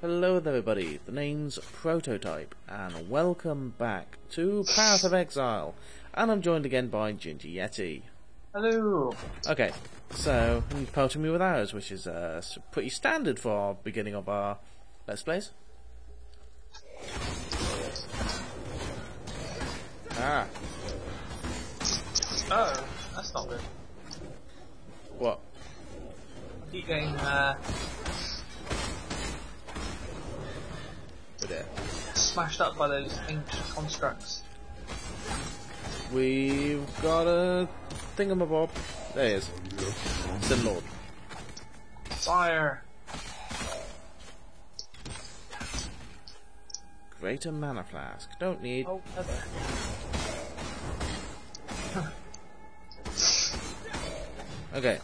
Hello there everybody, the name's Prototype, and welcome back to Path of Exile, and I'm joined again by Ginger Yeti. Hello. Okay, so, you pelting me with arrows, which is uh, pretty standard for our beginning of our Let's Plays. Ah, Oh, that's not good. what? I keep getting uh, Smashed up by those ancient constructs. We've got a thingamabob. There he is. Sin Lord. Fire. Greater mana flask. Don't need. Oh. Okay.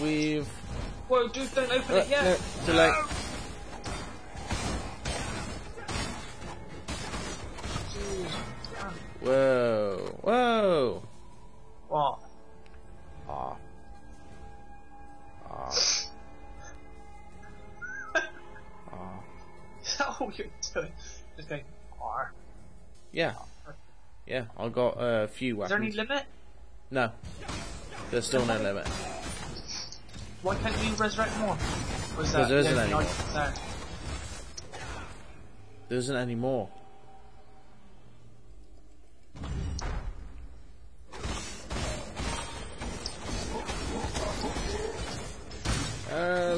We've. Whoa, dude, don't open Uh, it yet. no, too late. Whoa. Whoa. What? Ah. Ah. Ah. Is that all you're doing? Just going, R. Yeah. Yeah, I got a few Is there any limit? no. There's still no limit. Why can't you resurrect more? Because there isn't any more. There isn't any more.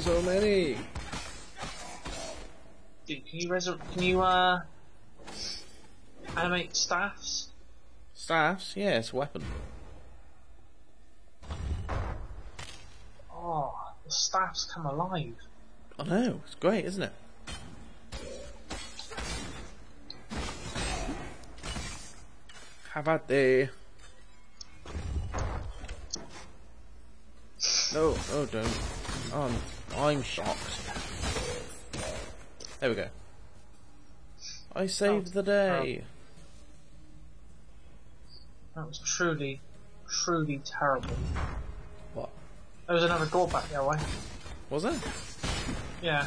So many. Dude, can you resur- Can you uh animate staffs? Staffs? Yeah, it's a weapon. Oh, the staffs come alive. I know, it's great, isn't it? How about the... No, oh don't. Um, I'm shocked. There we go. I saved the day. That was truly, truly terrible. What? There was another door back there, way. Was it? Yeah.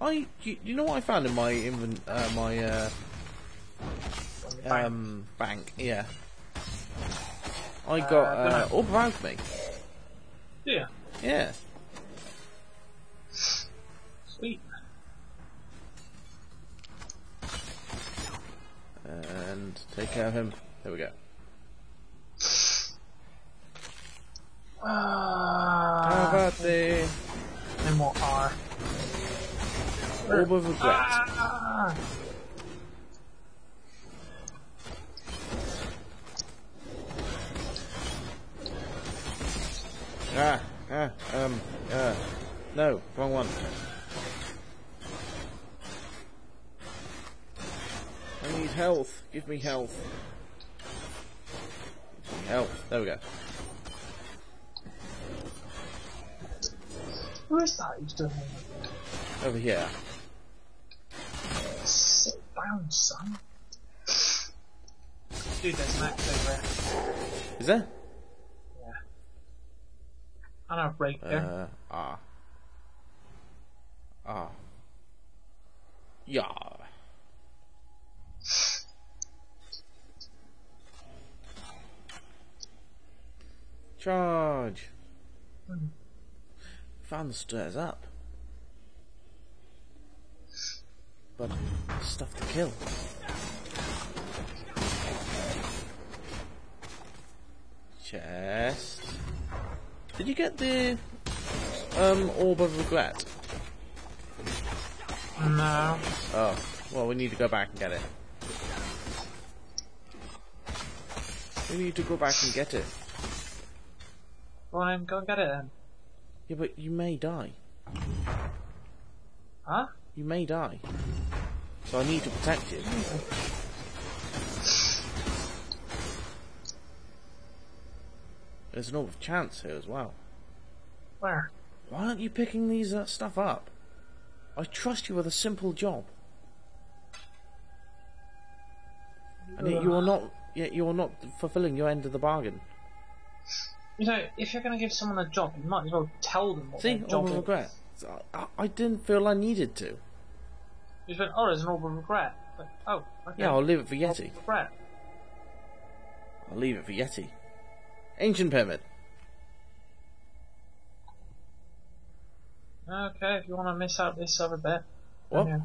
I, you, you know what I found in my invent, uh, my, uh, um, bank? Yeah. I got, Uh, uh. Orb of Alchemy. yeah. Yeah. Sweet. And take care of him. There we go. How Ah. about the no more R. Orb of Regret? Ah. Ah, ah, um, uh, no, wrong one. I need health. Give me health. Give me health. There we go. Who is that who's doing? Over here. Sit down, son. Dude, there's an axe over there. Is there? I know, break. Uh, ah. Ah. Yeah. Charge. Found the stairs up. But stuff to kill. Chest. Did you get the um orb of regret? no. Oh, well, we need to go back and get it. We need to go back and get it. Well, then go and get it then. Yeah, but you may die. Huh? You may die. So I need to protect you. There's an of chance here as well. Where? Why aren't you picking these uh, stuff up? I trust you with a simple job. And yet you are not. Yet you are not fulfilling your end of the bargain. You know, if you're going to give someone a job, you might as well tell them what See, their job is. regret. I, I didn't feel I needed to. You went, oh, there's an orb of regret. Like, oh, okay. Yeah, I'll leave it for Yeti. regret. I'll leave it for Yeti. Ancient pyramid. Okay, if you want to miss out this other bit. What? Yeah.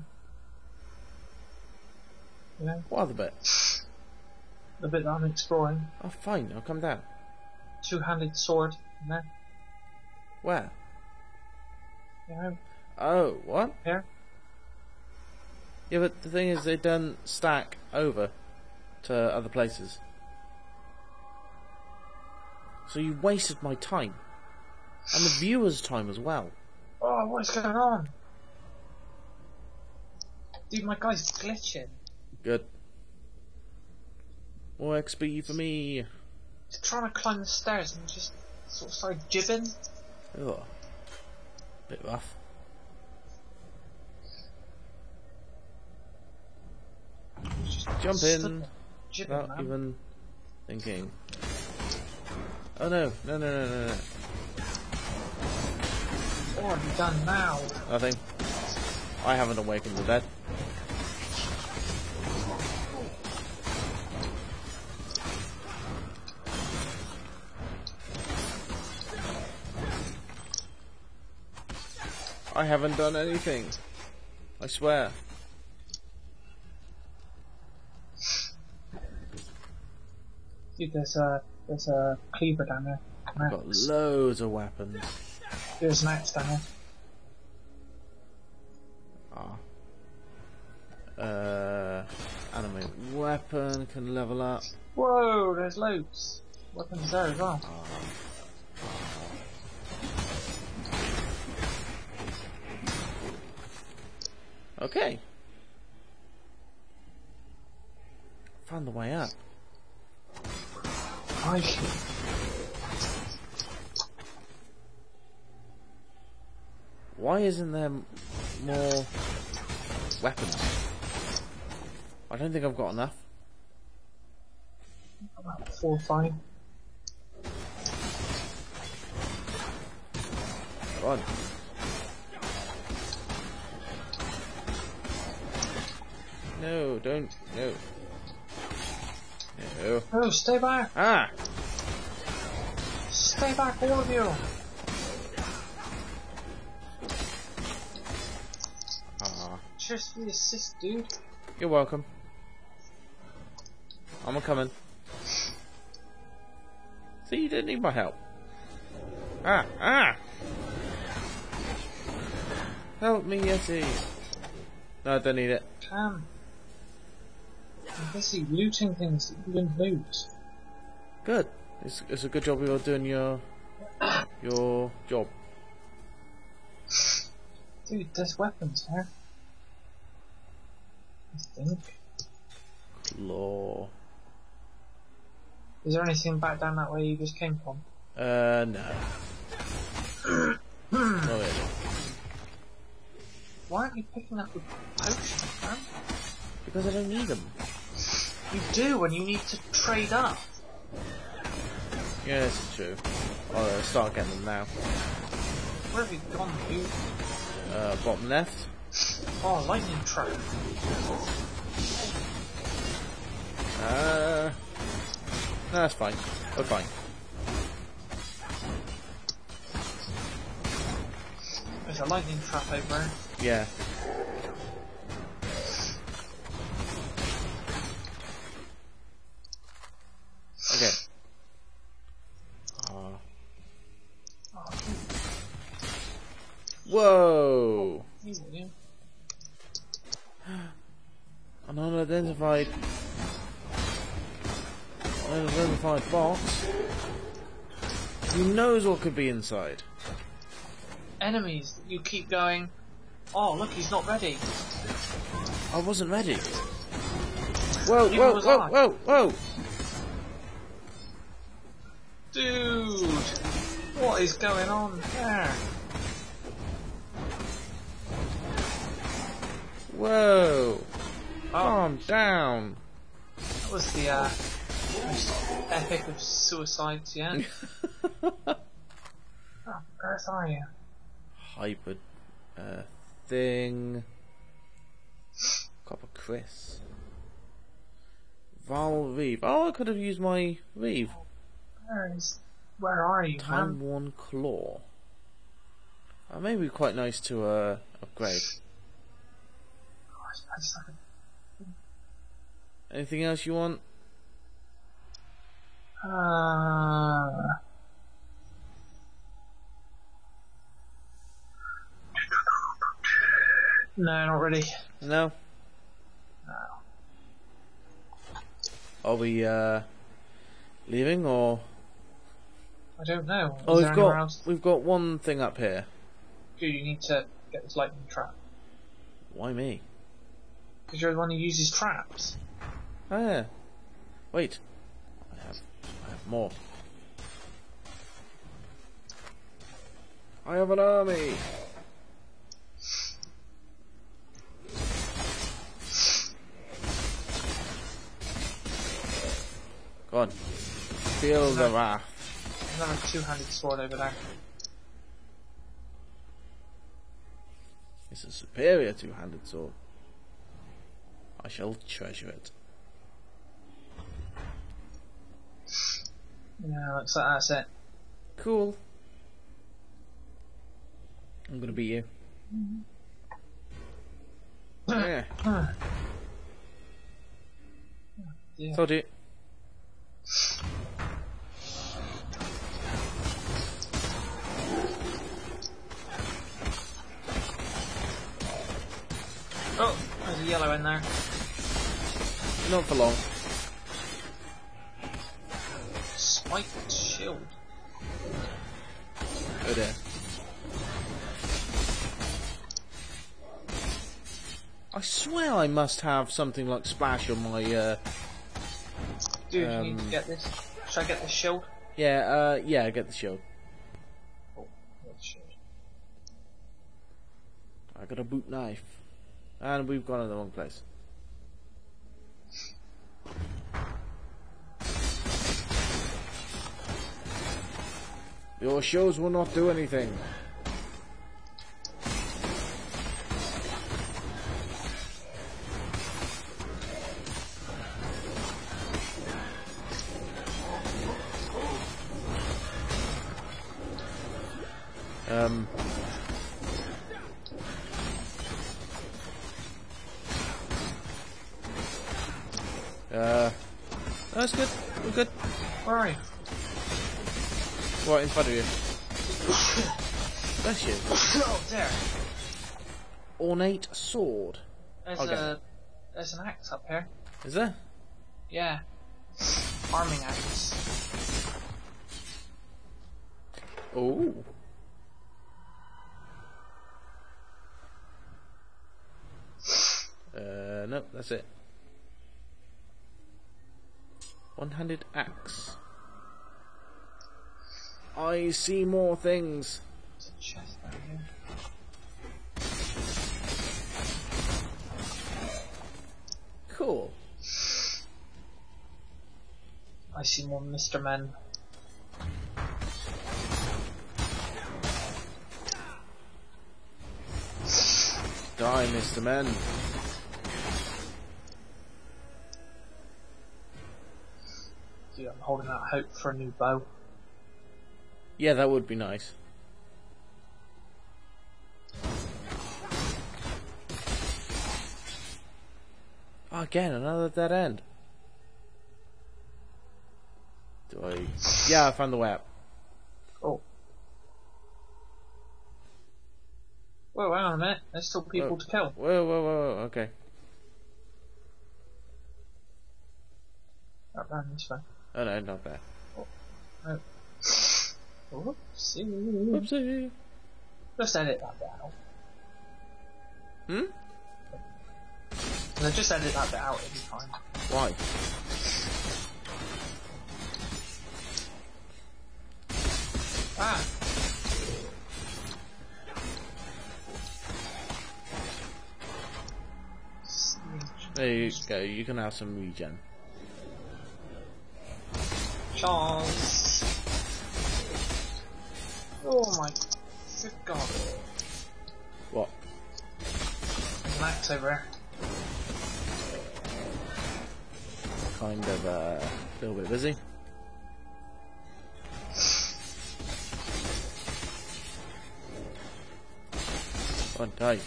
Yeah, What other bit? the bit that I'm exploring. Oh, fine. I'll come down. Two-handed sword. You know, Where? know, Oh, what? here. Yeah, but the thing is, they don't stack over to other places. So you wasted my time. And the viewer's time as well. Oh, what is going on? Dude, my guy's glitching. Good. More XP for me. He's trying to climb the stairs and just sort of started jibbing. Ugh. Bit rough. Just Jump in Jibbing, without man. even thinking. Oh no, no, no, no, no, no. What have you done now? Nothing. I haven't awakened the dead. I haven't done anything. I swear. Dude, there's a there's a cleaver down there. An Got loads of weapons. There's an axe down there. Ah. Uh, animate weapon can level up. Whoa, there's loads. Weapons there as well. Okay. Found the way up. Nice. Why isn't there more weapons? I don't think I've got enough. About four or five. Run. No, don't. No. No. Oh, stay back! Ah! Stay back, all of you! Ah. Cheers for the assist, dude. You're welcome. I'm a coming. See, you didn't need my help. Ah, ah! Help me, Yeti. No, I don't need it. Damn. I'm busy looting things that you didn't loot. Good. It's, it's a good job you're doing your your job. Dude, there's weapons here. I think. Law. Is there anything back down that way you just came from? Uh, no. Not really. Why aren't you picking up the potions, man? Because I don't need them. You do when you need to trade up. Yeah, this is true. I'll uh, start getting them now. Where have you gone, dude? Uh, bottom left. Oh, lightning trap. Uh, no, that's fine. We're fine. There's a lightning trap over there. Yeah. Okay. Uh, Oh, whoa! you, you. An unidentified. Unidentified box. Who knows what could be inside? Enemies you keep going. Oh, look, he's not ready. I wasn't ready. Whoa, Neither whoa, whoa, I. whoa, whoa! Dude! What is going on there? Whoa! Oh, Calm down. that was the, uh, Most epic of suicides yet. oh, where are you? Hyper uh, thing. Copper Chris. Val Reeve. Oh, I could have used my Reeve. Where is? Where are you, Time? Worn Claw. may be quite nice to uh, upgrade. Gosh, I just like Anything else you want? Uh, no, not really. No? No. Are we uh, leaving or? I don't know. Is Oh, we've got we've got one thing up here. Dude, you need to get this lightning trap. Why me? Because you're the one who uses traps. Oh yeah. Wait. I have I have more. I have an army. Feel the wrath. There's another two-handed sword over there. It's a superior two-handed sword. I shall treasure it. Yeah, looks like that's it. Cool. I'm gonna beat you. Mm-hmm. yeah, Yeah. told you. Oh, there's a yellow in there. Not for long. Spiked shield. Oh dear. I swear I must have something like splash on my, uh, Dude, you need to Um, get this. Should I get the shield? yeah, uh, yeah, get the shield. Oh, get the shield. I got a boot knife. And we've gone in the wrong place. Your shows will not do anything. Ornate sword. There's Okay. a there's an axe up here. Is there? Yeah. Arming axe. Oh. Uh, no, that's it. One-handed axe. I see more things. There's a chest down here. Cool. I see more Mr. Men. Die, Mr. Men. Dude, I'm holding out hope for a new bow. Yeah, that would be nice. Oh, again, another dead end. Do I? Yeah, I found the way up. Oh. Whoa, hang on a minute. There's still people Whoa. to kill. Whoa, whoa, whoa, whoa, okay. Right round this way. Oh no, not there. Oh. Oh, whoopsie. Oopsie. Just edit that bit out. Hmm? Hmm? No, just edit that bit out, it'll be fine. Why? Ah! There you go. You can have some regen. Charles. Oh my good god. What? There's an axe over. Kind of uh, a little bit busy. One die.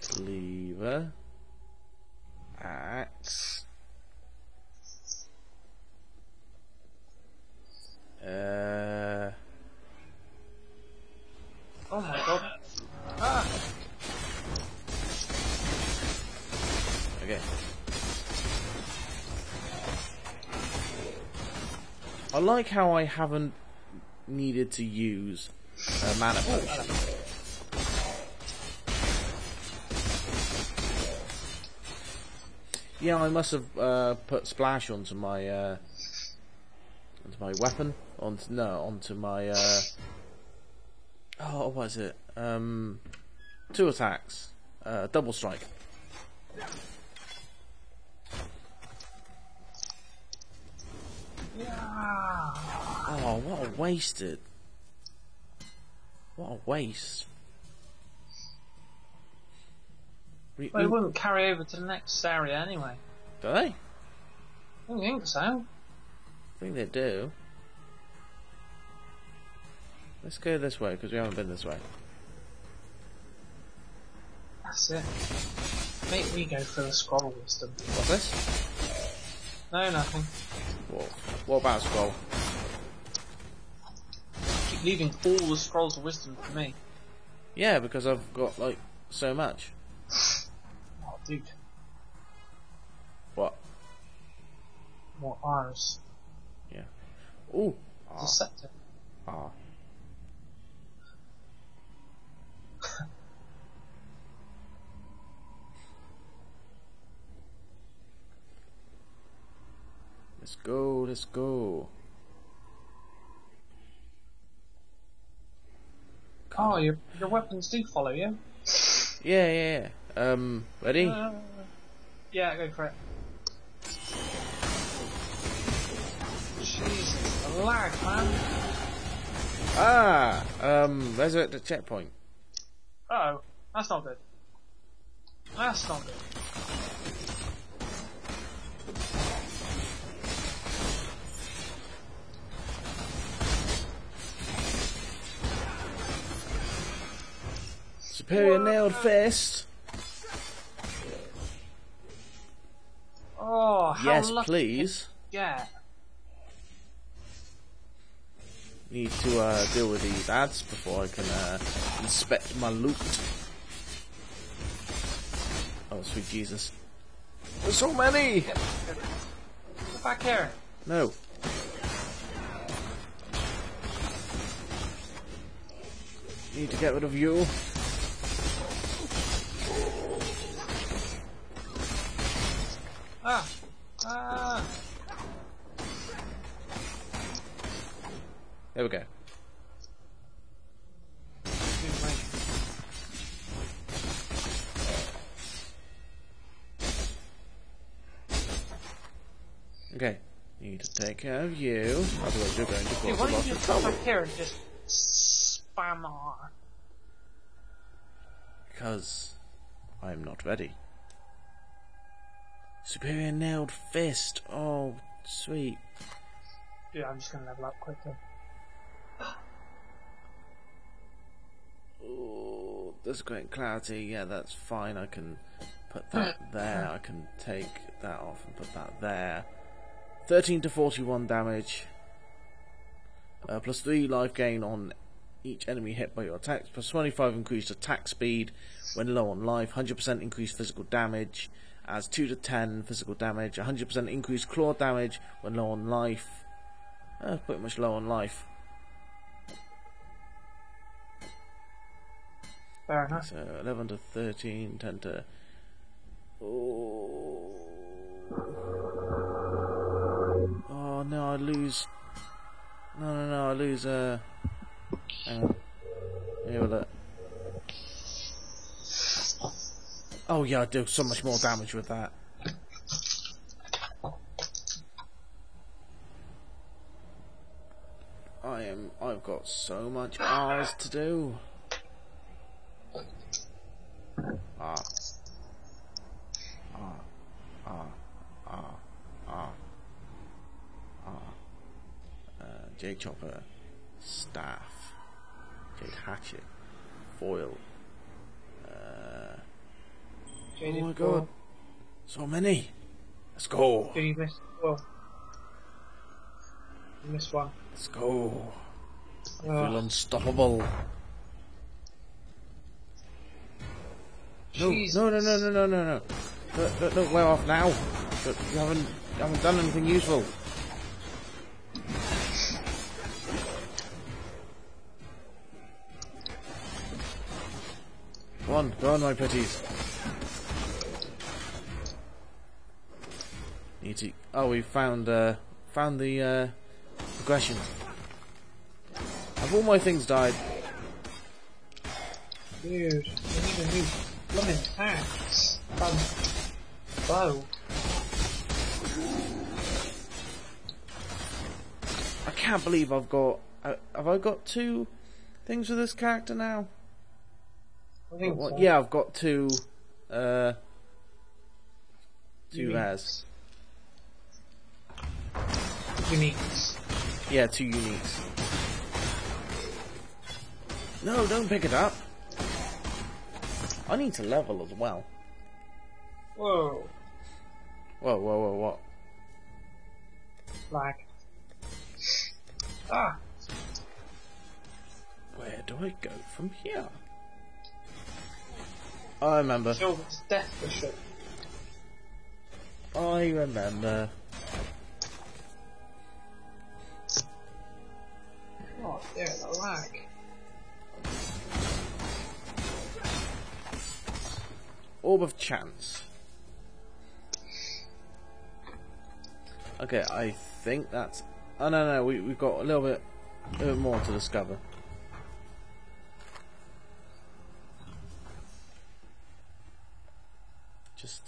Cleaver. Axe. Uh, Oh my god. Ah! okay. I like how I haven't needed to use a mana potion. Yeah, I must have uh, put splash onto my uh, onto my weapon. Onto no, onto my uh, oh, what is it? Um, two attacks, uh, double strike. Oh, what a wasted! What a waste! Re- Well, it wouldn't carry over to the next area anyway. do they? I don't think so. I think they do. Let's go this way because we haven't been this way. That's it. Make me go for the scroll wisdom. What's this? No, nothing. What, what about scroll? Keep leaving all the scrolls of wisdom for me. Yeah, because I've got like so much. Oh, dude. What? More ours. Ooh. The Ah. ah. Let's go, let's go. Oh, your your weapons do follow you. Yeah, yeah, yeah. Um, ready? Uh, yeah, go for it. Jesus, the lag, man. Ah! Um, resurrect the checkpoint. Oh, that's not good. That's not good. Superior nailed fist. Oh, how Yes, lucky please. Yeah. Need to uh, deal with these ads before I can uh, inspect my loot. Oh, sweet Jesus. There's so many! Get back here. No. Need to get rid of you. Ah. Ah. There we go. Dude, wait. Okay. Need to take care of you. Otherwise you're going to Dude, cause why a don't lot you of just come trouble. back here and just spam R? Because I'm not ready. Superior nailed fist. Oh, sweet. Dude, I'm just gonna level up quickly. Oh, this great clarity. Yeah, that's fine. I can put that there. I can take that off and put that there. 13 to 41 damage. Uh, plus 3 life gain on each enemy hit by your attacks. Plus 25 increased attack speed when low on life. 100% increased physical damage. As 2 to 10 physical damage. 100% increased claw damage when low on life. Uh, pretty much low on life. Fair enough. So 11 to 13, 10 to. Oh. no, I lose. No, no, no, I lose. Uh, hang on. Here we look. Oh yeah, I do so much more damage with that. I am. I've got so much R's to do. Ah. Uh, Jade Chopper. Staff. Jade Hatchet. Foil. Uh, oh my Foil. god. So many. Let's go. Did you miss? Well, you missed one. Let's go. I feel Oh, unstoppable. No, no, no, no, no, no, no, no. Don't, don't, don't wear off now. Don't- You haven't, you haven't done anything useful. Go on, go on, my pretties. Need to. Oh, we found uh, found the uh, progression. Have all my things died? Dude, we need a new blooming axe. Um, bow. I can't believe I've got. Uh, have I got two things for this character now? What- so. yeah, I've got two. Uh, two Uniques. rares. Uniques. Yeah, two uniques. No, don't pick it up. I need to level as well. Whoa. Whoa, whoa, whoa, what? Lag. Ah, Where do I go from here? I remember. Silver's Death Bishop. I remember. Oh, yeah, the lag. Orb of Chance. Okay, I think that's. Oh no, no, we we've got a little bit, a little bit more to discover.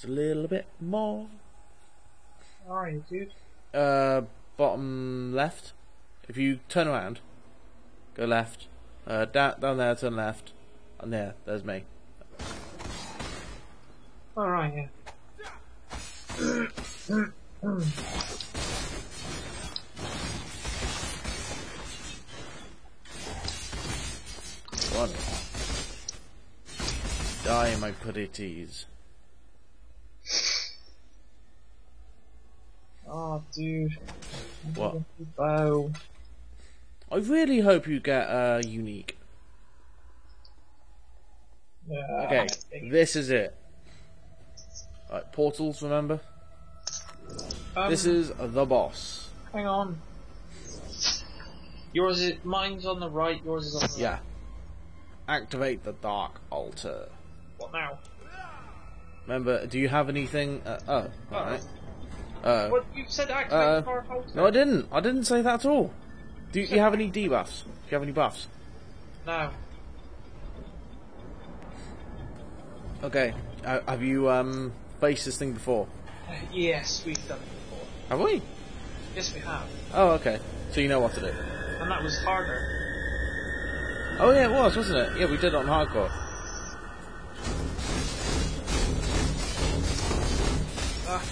A little bit more. Where are you, dude? Uh, bottom left. If you turn around, go left. Uh, down down there, turn left, and there, there's me. Alright, yeah. One. Die, my pretties. Oh, dude. What? Bow. I really hope you get uh, unique. Yeah, Okay, this is it. Right, portals, remember? Um, This is the boss. Hang on. Yours is mine's on the right. Yours is on the Yeah. left. Activate the dark altar. What now? Remember, do you have anything? Uh, oh, alright. Uh, What you said? Activate Uh, the power holster. no, I didn't. I didn't say that at all. Do you, you have any debuffs? Do you have any buffs? No. Okay. Uh, have you um faced this thing before? Uh, yes, we've done it before. Have we? Yes, we have. Oh, okay. So you know what to do. And that was harder. Oh yeah, it was, wasn't it? Yeah, we did it on hardcore. Ah.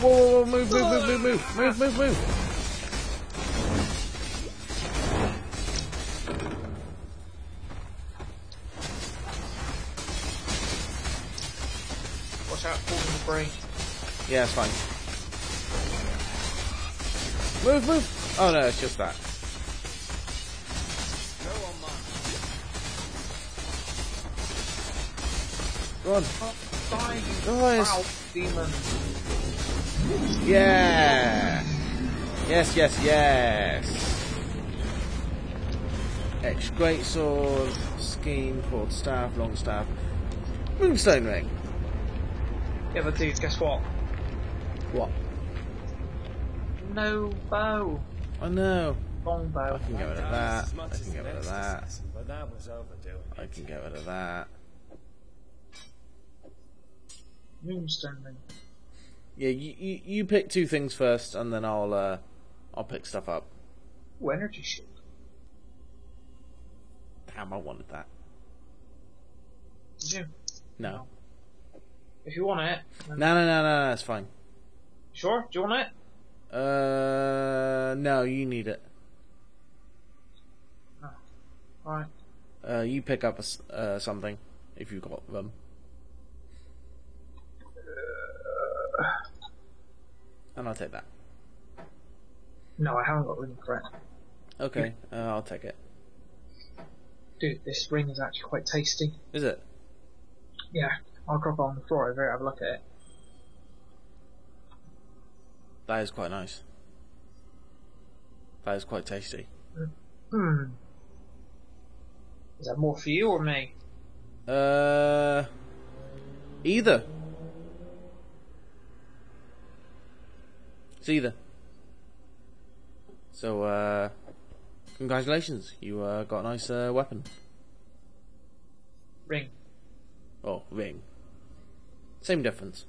Whoa, whoa, whoa, whoa, move, move, move, move, move, move, move, move. Watch out, falling debris. Yeah, it's fine. Move, move. Oh no, it's just that. Go on. Oh, die, you Guys. foul demon. Yeah. Yes, yes, yes. X great sword, scheme, cord staff, long staff, moonstone ring. Yeah, but dude, guess what? What? No bow. I know. Long bow. I can get rid of that. I can get rid of that. assassin, But that was overdoing I can get rid of that. Moonstone ring. Yeah, you, you, you pick two things first, and then I'll uh, I'll pick stuff up. Ooh, energy shield. Damn, I wanted that. Did you? No, If you want it. no, no, no, no, no. It's fine. Sure? Do you want it? Uh, no, you need it. No. Alright. Uh, you pick up a uh, something if you got them. And I'll take that. No, I haven't got room for it. Okay, uh, I'll take it. Dude, this ring is actually quite tasty. Is it? Yeah. I'll drop it on the floor over here, have a look at it. That is quite nice. That is quite tasty. Hmm. Is that more for you or me? Uh, either. Either. So, uh, congratulations. You uh, got a nice uh, weapon. Ring. Oh, ring. Same difference.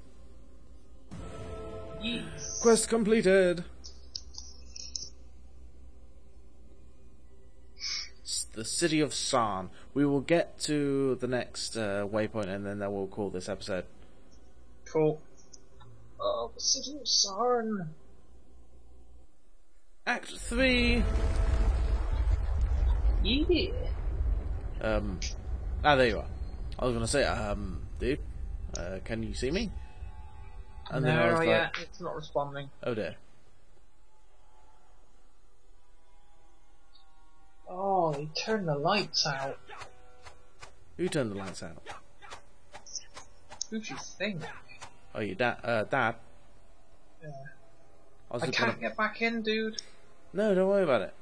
Yes. Quest completed. S- The city of Sarn. We will get to the next uh, waypoint and then we'll call this episode. Cool. Oh, the city of Sarn. Act 3. Yeah. Um, ah, there you are. I was gonna say, um, dude, uh, can you see me? And then I no, was like, yeah, it's not responding. oh dear. Oh, he turned the lights out. Who turned the lights out? Who do you think? Oh, your dad, uh, dad. Yeah. I I can't gonna... get back in, dude. No, don't worry about it.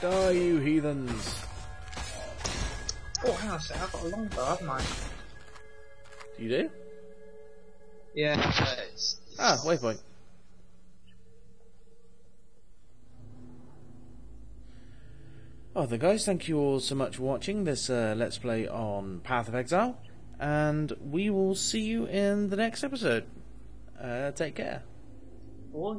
Die, you heathens! Oh, hang on a sec, I've got a longbow, haven't I? You do? Yeah, uh, it's, Ah, waypoint. Oh, then guys, thank you all so much for watching this uh, Let's Play on Path of Exile, and we will see you in the next episode. Uh, take care. boy.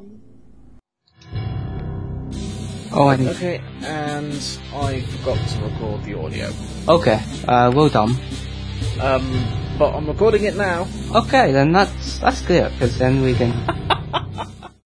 Oh, I need. Okay, and I forgot to record the audio. Okay, uh, well done. Um, but I'm recording it now. Okay, then that's that's good because then we can